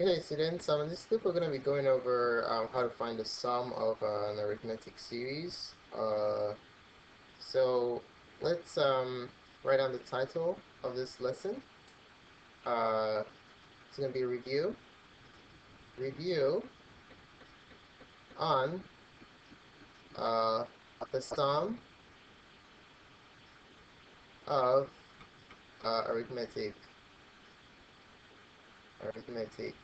Okay, students, um, in this clip we're going to be going over um, how to find the sum of uh, an arithmetic series. Uh, so let's um, write down the title of this lesson. Uh, it's going to be review. Review on uh, the sum of uh, arithmetic arithmetic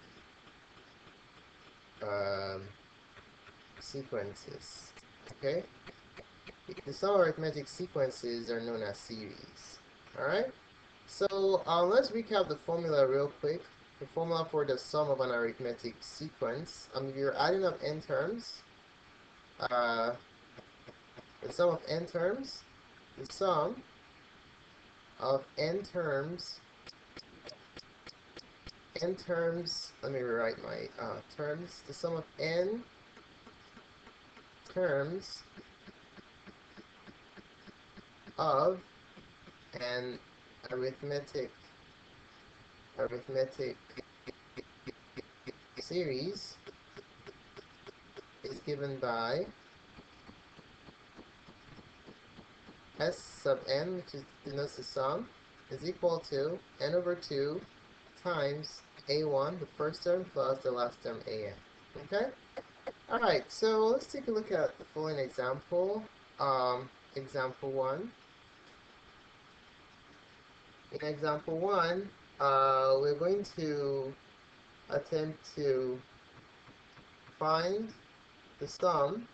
um, sequences. Okay? The sum of arithmetic sequences are known as series. Alright? So uh, let's recap the formula real quick. The formula for the sum of an arithmetic sequence. Um, if you're adding up n terms, uh, the sum of n terms, the sum of n terms n terms, let me rewrite my uh, terms, the sum of n terms of an arithmetic arithmetic series is given by s sub n, which is denotes the sum, is equal to n over 2 times a1, the first term, plus the last term, an. Okay? Alright, so let's take a look at the following example. Um, example 1. In example 1, uh, we're going to attempt to find the sum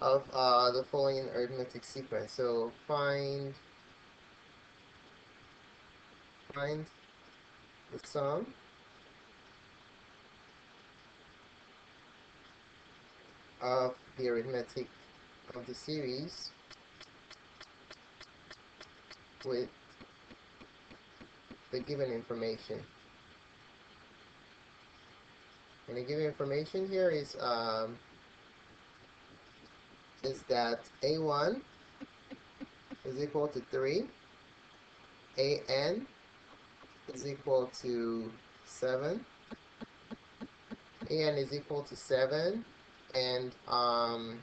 of uh, the following arithmetic sequence. So find find the sum of the arithmetic of the series. With the given information. And the given information here is um, is that a1 is equal to 3, an is equal to 7. an is equal to 7. And um,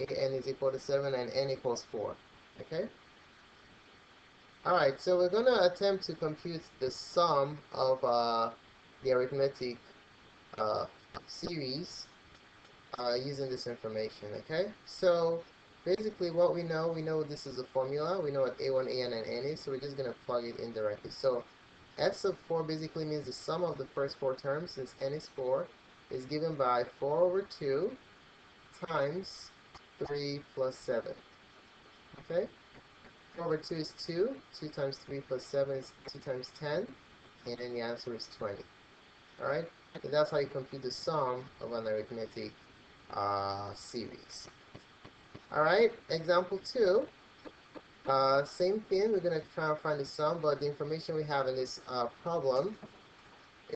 an is equal to 7 and n equals 4. Okay? Alright, so we're going to attempt to compute the sum of uh, the arithmetic uh, series uh, using this information, okay? So basically what we know, we know this is a formula. We know what A1, AN, and N is, so we're just going to plug it in directly. So f sub 4 basically means the sum of the first four terms, since n is 4, is given by 4 over 2 times 3 plus 7. Okay? 4 over 2 is 2. 2 times 3 plus 7 is 2 times 10. And then the answer is 20. Alright? So that's how you compute the sum of an arithmetic uh, series. Alright, example 2. Uh, same thing, we're going to try and find the sum, but the information we have in this uh, problem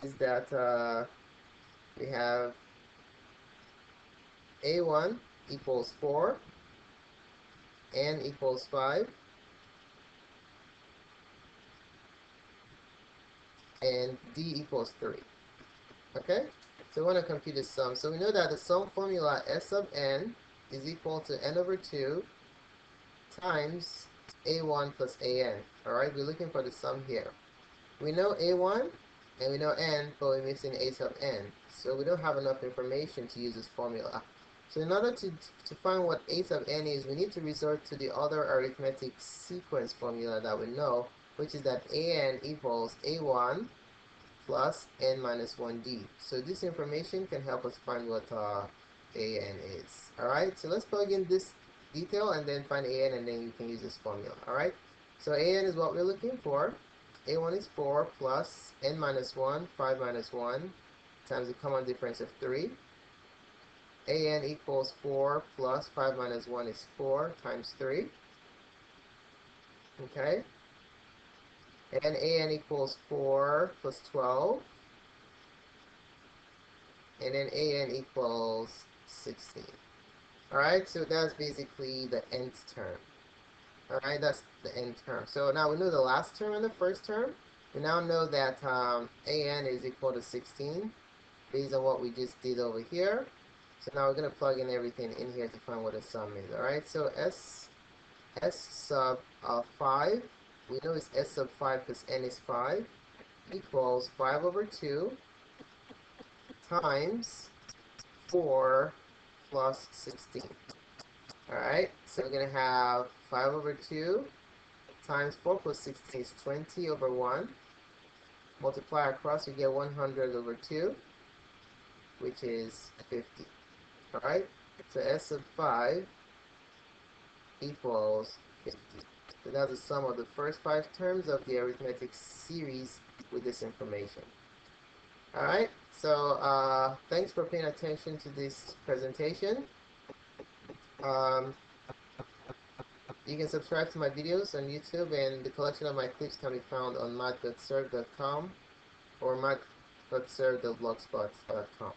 is that uh, we have A1 equals 4, N equals 5, and D equals 3. Okay? So we want to compute the sum. So we know that the sum formula S sub n is equal to n over 2 times a1 plus an. Alright, we're looking for the sum here. We know a1 and we know n, but we're missing a sub n. So we don't have enough information to use this formula. So in order to, to find what a sub n is, we need to resort to the other arithmetic sequence formula that we know, which is that an equals a1 plus n minus 1d. So this information can help us find what uh, an is. Alright, so let's plug in this detail and then find an and then you can use this formula. Alright, so an is what we're looking for. a1 is 4 plus n minus 1, 5 minus 1 times the common difference of 3. an equals 4 plus 5 minus 1 is 4 times 3. Okay, and an equals 4 plus 12 and then an equals 16 alright so that's basically the nth term. Alright that's the nth term. So now we know the last term and the first term. We now know that um, AN is equal to 16 based on what we just did over here. So now we're going to plug in everything in here to find what the sum is. Alright, so S, S sub uh, 5, we know it's S sub 5 because N is 5, equals 5 over 2 times 4 plus 16. Alright, so we're going to have 5 over 2 times 4 plus 16 is 20 over 1. Multiply across, you get 100 over 2, which is 50. Alright, so S of 5 equals 50. So that's the sum of the first five terms of the arithmetic series with this information. Alright, so uh, thanks for paying attention to this presentation. Um, you can subscribe to my videos on YouTube and the collection of my clips can be found on mathgotserved.com or mathgotserved.blogspot.com.